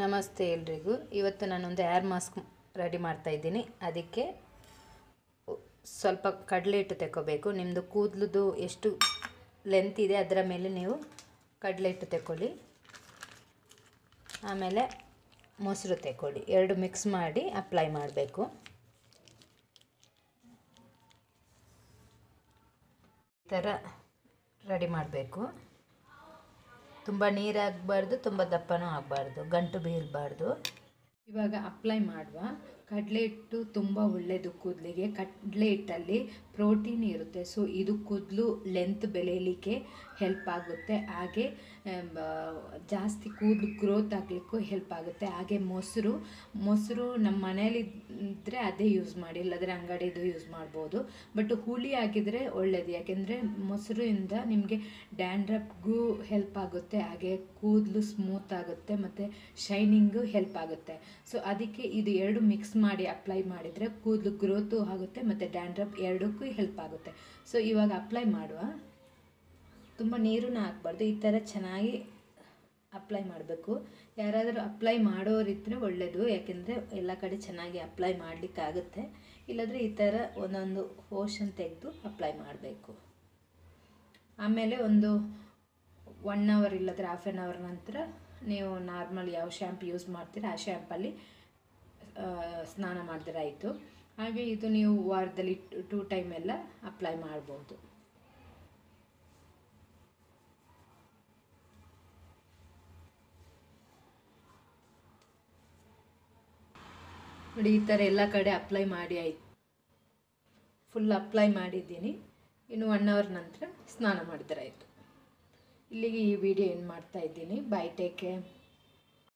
ನಮಸ್ತೆ ಎಲ್ರಿಗೂ. ಇವತ್ತು ನಾನೊಂದು ಏರ್ ಮಾಸ್ಕ್ ರೆಡಿ ಮಾಡ್ತಾ ಇದ್ದೀನಿ. ಅದಕ್ಕೆ ಸ್ವಲ್ಪ ಕಡಲೆ ಹಿಟ್ಟು ತೆಕ್ಕೋಬೇಕು. ನಿಮ್ಮದು ಕೂದಲುದು ಎಷ್ಟು ಲೆಂತ್ ಇದೆ ಅದರ ಮೇಲೆ ನೀವು ಕಡಲೆ ಹಿಟ್ಟು ತೆಕ್ಕೊಳ್ಳಿ. ಆಮೇಲೆ ಮೊಸರು ತೆಕ್ಕೊಳ್ಳಿ. ಎರಡು ಮಿಕ್ಸ್ ಮಾಡಿ ಅಪ್ಲೈ ಮಾಡಬೇಕು. ಈ ಥರ ರೆಡಿ ಮಾಡಬೇಕು. ತುಂಬ ನೀರಾಗಬಾರ್ದು ತುಂಬ ದಪ್ಪನೂ ಆಗಬಾರ್ದು ಗಂಟು ಬೀರಬಾರ್ದು ಇವಾಗ ಅಪ್ಲೈ ಮಾಡುವ. ಕಡಲೆ ಹಿಟ್ಟು ತುಂಬ ಒಳ್ಳೆಯದು ಕೂದಲಿಗೆ. ಕಡಲೆ ಹಿಟ್ಟಲ್ಲಿ ಪ್ರೋಟೀನ್ ಇರುತ್ತೆ. ಸೊ, ಇದು ಕೂದಲು ಲೆಂತ್ ಬೆಳೆಯಲಿಕ್ಕೆ ಹೆಲ್ಪ್ ಆಗುತ್ತೆ. ಹಾಗೆ ಜಾಸ್ತಿ ಕೂದಲು ಗ್ರೋತ್ ಆಗಲಿಕ್ಕೂ ಹೆಲ್ಪ್ ಆಗುತ್ತೆ. ಹಾಗೆ ಮೊಸರು ಮೊಸರು ನಮ್ಮ ಮನೇಲಿ ಇದ್ದರೆ ಅದೇ ಯೂಸ್ ಮಾಡಿ ಇಲ್ಲದ್ರೆ ಅಂಗಡಿದು ಯೂಸ್ ಮಾಡ್ಬೋದು. ಬಟ್ ಹುಳಿ ಆಗಿದ್ರೆ ಒಳ್ಳೆಯದು ಯಾಕೆಂದರೆ ಮೊಸರಿಂದ ನಿಮಗೆ ಡ್ಯಾಂಡ್ರಪ್ಗೂ ಹೆಲ್ಪ್ ಆಗುತ್ತೆ. ಹಾಗೆ ಕೂದಲು ಸ್ಮೂತ್ ಆಗುತ್ತೆ ಮತ್ತು ಶೈನಿಂಗು ಹೆಲ್ಪ್ ಆಗುತ್ತೆ. ಸೊ, ಅದಕ್ಕೆ ಇದು ಎರಡು ಮಿಕ್ಸ್ ಮಾಡಿ ಅಪ್ಲೈ ಮಾಡಿದರೆ ಕೂದಲು ಗ್ರೋತು ಆಗುತ್ತೆ ಮತ್ತು ಡ್ಯಾಂಡ್ರಫ್ ಎರಡಕ್ಕೂ ಹೆಲ್ಪ್ ಆಗುತ್ತೆ. ಸೊ ಇವಾಗ ಅಪ್ಲೈ ಮಾಡುವ. ತುಂಬ ನೀರನ್ನ ಹಾಕ್ಬಾರ್ದು. ಈ ಥರ ಚೆನ್ನಾಗಿ ಅಪ್ಲೈ ಮಾಡಬೇಕು. ಯಾರಾದರೂ ಅಪ್ಲೈ ಮಾಡೋರಿದ್ರೆ ಒಳ್ಳೆಯದು ಯಾಕೆಂದರೆ ಎಲ್ಲ ಕಡೆ ಚೆನ್ನಾಗಿ ಅಪ್ಲೈ ಮಾಡಲಿಕ್ಕಾಗುತ್ತೆ. ಇಲ್ಲಾಂದರೆ ಈ ಥರ ಒಂದೊಂದು ಹೋಶನ್ ತೆಗೆದು ಅಪ್ಲೈ ಮಾಡಬೇಕು. ಆಮೇಲೆ ಒಂದು ಒನ್ ಅವರ್ ಇಲ್ಲದ್ರೆ ಹಾಫ್ ಆನ್ ಅವರ್ ನಂತರ ನೀವು ನಾರ್ಮಲ್ ಯಾವ ಶ್ಯಾಂಪು ಯೂಸ್ ಮಾಡ್ತೀರಾ, ಆ ಶ್ಯಾಂಪಲ್ಲಿ ಸ್ನಾನ ಮಾಡಿದ್ರೆ ಆಯಿತು. ಹಾಗೆ ಇದು ನೀವು ವಾರದಲ್ಲಿ ಟೂ ಟೈಮ್ ಎಲ್ಲ ಅಪ್ಲೈ ಮಾಡ್ಬೋದು. ನೋಡಿ, ಈ ಥರ ಎಲ್ಲ ಕಡೆ ಅಪ್ಲೈ ಮಾಡಿ ಆಯ್ತು. ಫುಲ್ ಅಪ್ಲೈ ಮಾಡಿದ್ದೀನಿ. ಇನ್ನು ಒನ್ ಅವರ್ ನಂತರ ಸ್ನಾನ ಮಾಡಿದ್ರೆ ಆಯಿತು. ಇಲ್ಲಿಗೆ ಈ ವಿಡಿಯೋ ಏನು ಮಾಡ್ತಾ ಇದ್ದೀನಿ. Bye take care